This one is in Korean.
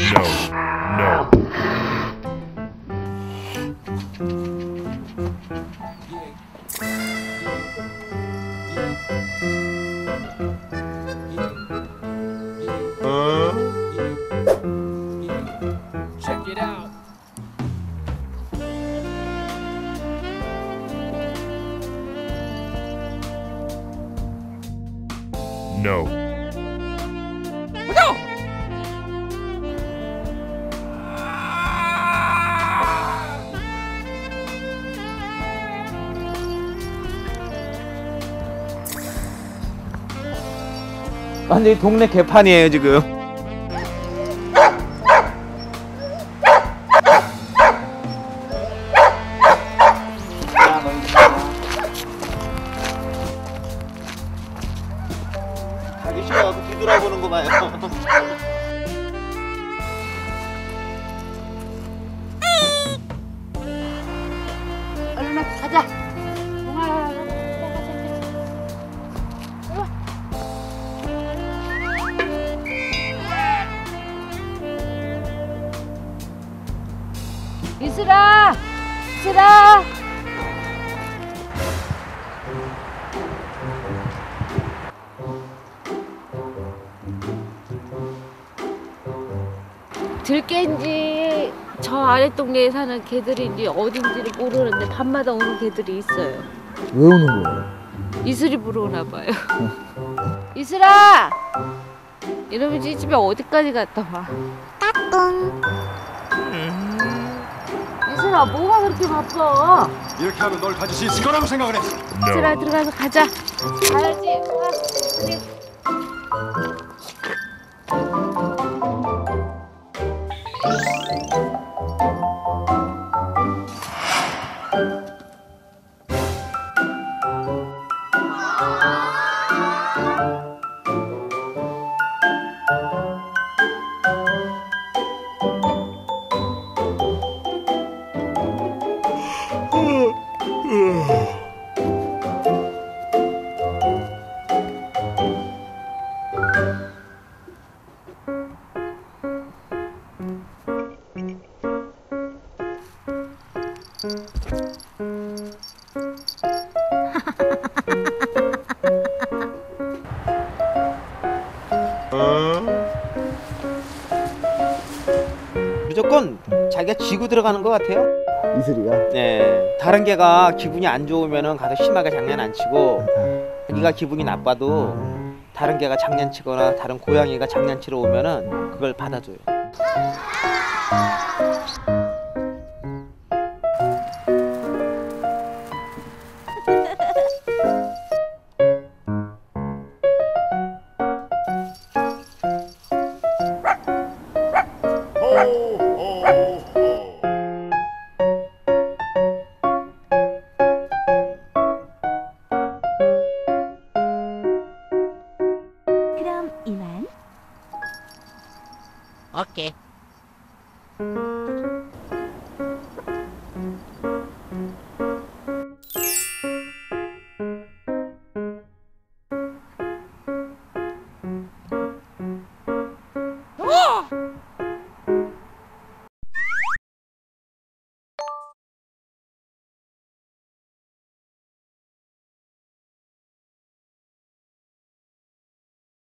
No. No. Check it out. No. 완전히 동네 개판이에요 지금. 가기 싫어하고 뒤돌아보는 거 봐요. 이슬아, 이슬아. 들개인지 저 아래 동네에 사는 개들인지 어딘지를 모르는데 밤마다 오는 개들이 있어요. 왜 오는 거예요? 이슬이 부러 오나 봐요. 이슬아! 이러면 이 집에 어디까지 갔다 와? 따뚱. 이슬아, 뭐가 그렇게 바빠? 이렇게 하면 널 가질 수 있을 거라고 생각을 했어. No. 들어가서 가자. 가야지. 와, 무조건 자기가 지고 들어가는 것 같아요. 이슬이가 네. 다른 개가 기분이 안 좋으면은 가서 심하게 장난 안 치고 자기가 기분이 나빠도 다른 개가 장난치거나 다른 고양이가 장난치러 오면은 그걸 받아줘요. 그럼 이만. 오케이.